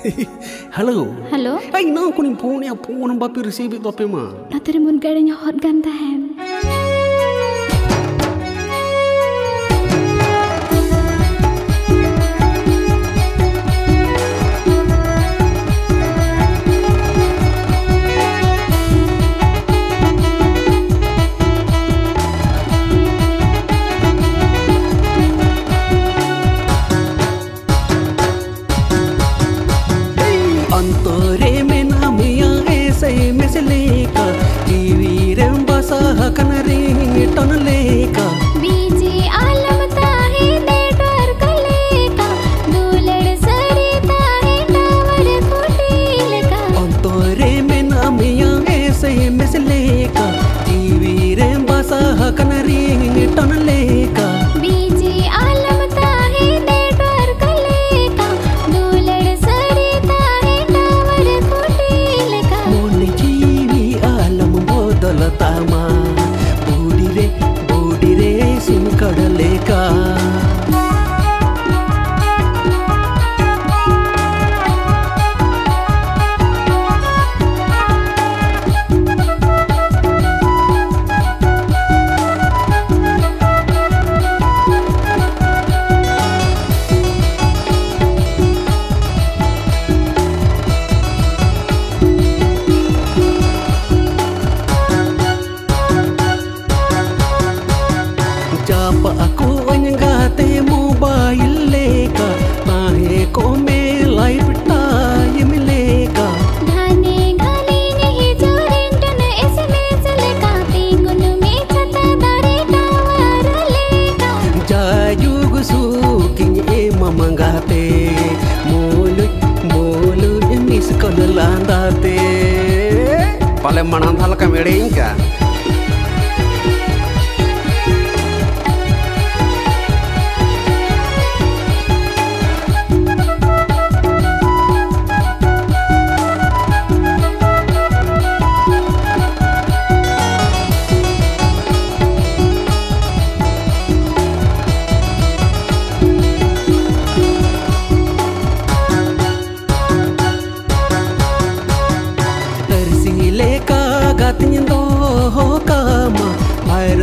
Hello. Halo. Ay, na kuning po niya po ng bapi resibi to pe ma. Nanti mon gari niya hot gan tahem. Oleh manantal kami ringka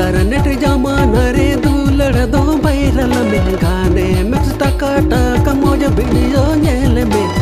internet ಜಮಾನರೆ ದೂಲಡದೋ ಬೈರಲ ಮೆಂಗಾನೆ ಮೆಕ್ಸ್ ಟಕ ಟಕ ಮೋಜ ಬಿಡಿಯೋ ನೆಲೆ ಮೇಲೆ